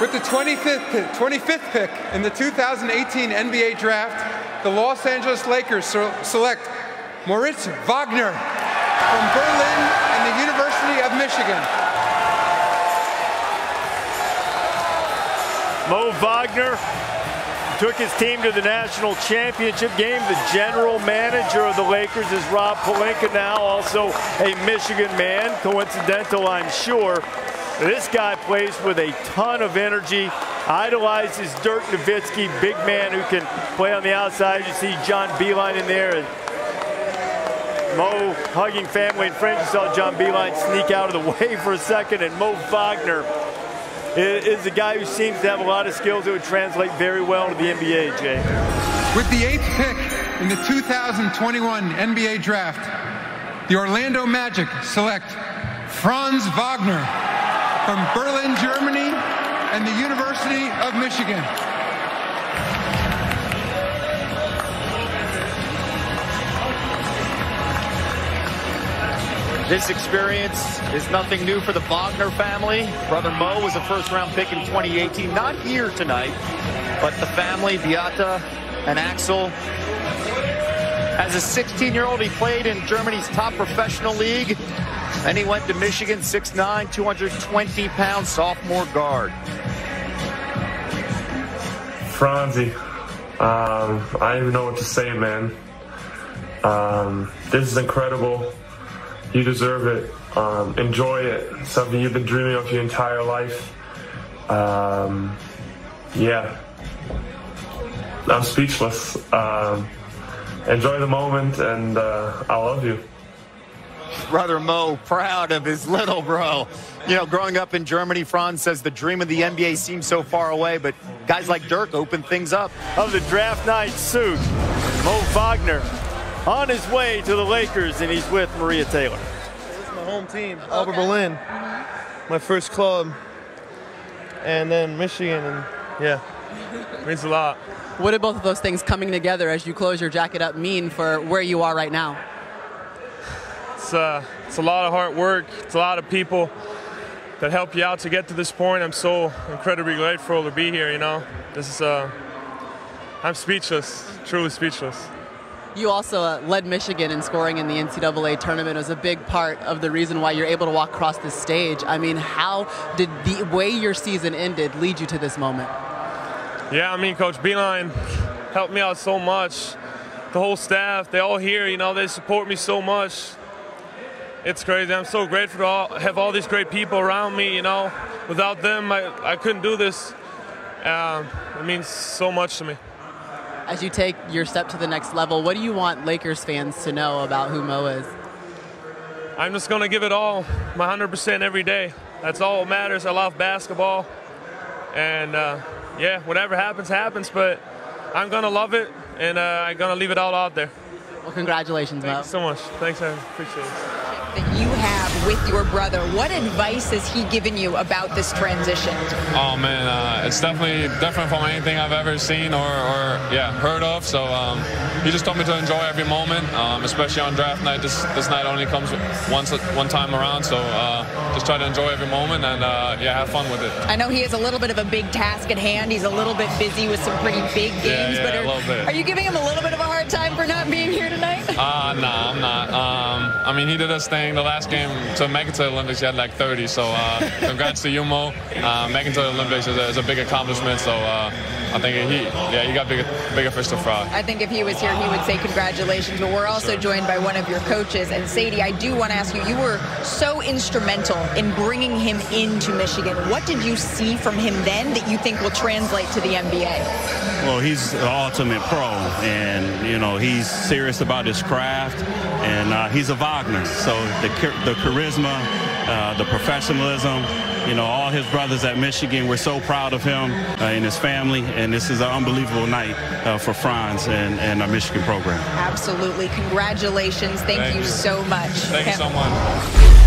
With the 25th pick, 25th pick in the 2018 NBA Draft, the Los Angeles Lakers select Moritz Wagner from Berlin and the University of Michigan. Mo Wagner took his team to the national championship game. The general manager of the Lakers is Rob Pelinka now, also a Michigan man. Coincidental, I'm sure. This guy plays with a ton of energy, idolizes Dirk Nowitzki, big man who can play on the outside. You see John Beilein in there. And Mo hugging family and friends. You saw John Beilein sneak out of the way for a second. And Mo Wagner is a guy who seems to have a lot of skills that would translate very well to the NBA, Jay. With the eighth pick in the 2021 NBA Draft, the Orlando Magic select Franz Wagner from Berlin, Germany, and the University of Michigan. This experience is nothing new for the Wagner family. Brother Mo was a first-round pick in 2018. Not here tonight, but the family, Beata and Axel. As a 16-year-old, he played in Germany's top professional league. Then he went to Michigan, 6'9", 220-pound sophomore guard. Franzi, um, I don't even know what to say, man. Um, this is incredible. You deserve it. Um, enjoy it. Something you've been dreaming of your entire life. Um, yeah. I'm speechless. Um, enjoy the moment, and uh, I love you. Brother Mo proud of his little bro. You know, growing up in Germany, Franz says the dream of the NBA seems so far away, but guys like Dirk open things up. Of the draft night suit, Mo Wagner on his way to the Lakers, and he's with Maria Taylor. This is my home team, okay. Berlin, my first club, and then Michigan, and yeah, means a lot. What did both of those things coming together as you close your jacket up mean for where you are right now? It's, uh, it's a lot of hard work. It's a lot of people that help you out to get to this point. I'm so incredibly grateful to be here, you know. This is, uh, I'm speechless, truly speechless. You also uh, led Michigan in scoring in the NCAA tournament. It was a big part of the reason why you're able to walk across this stage. I mean, how did the way your season ended lead you to this moment? Yeah, I mean, Coach Beilein helped me out so much. The whole staff, they all here, you know, they support me so much. It's crazy. I'm so grateful to all, have all these great people around me, you know. Without them, I, I couldn't do this. Um, it means so much to me as you take your step to the next level, what do you want Lakers fans to know about who Mo is? I'm just going to give it all, my 100% every day. That's all that matters. I love basketball. And uh, yeah, whatever happens, happens. But I'm going to love it, and uh, I'm going to leave it all out there. Well, congratulations, Thank Mo. so much. Thanks, I appreciate it that you have with your brother. What advice has he given you about this transition? Oh man, uh, it's definitely different from anything I've ever seen or, or yeah heard of. So um, he just told me to enjoy every moment, um, especially on draft night. This this night only comes once one time around, so uh, just try to enjoy every moment and uh, yeah, have fun with it. I know he has a little bit of a big task at hand. He's a little bit busy with some pretty big games, yeah, yeah, but are, are, you giving him a little bit of a hard time for not being here tonight? Uh, nah, I mean, he did his thing the last game to make it to the Olympics. He had like 30, so uh, congrats to Yumo. Uh, making to the Olympics is a, is a big accomplishment. So uh, I think he, yeah, he got bigger, bigger fish to fry. I think if he was here, he would say congratulations. But we're also sure. joined by one of your coaches, and Saddi, I do want to ask you. You were so instrumental in bringing him into Michigan. What did you see from him then that you think will translate to the NBA? Well, he's the ultimate pro, and you know he's serious about his craft, and uh, he's a Wagner. So the the charisma, uh, the professionalism, you know, all his brothers at Michigan, we're so proud of him uh, and his family, and this is an unbelievable night uh, for Franz and, and our Michigan program. Absolutely. Congratulations. Thank, Thank you, you, so much. Thank you so much.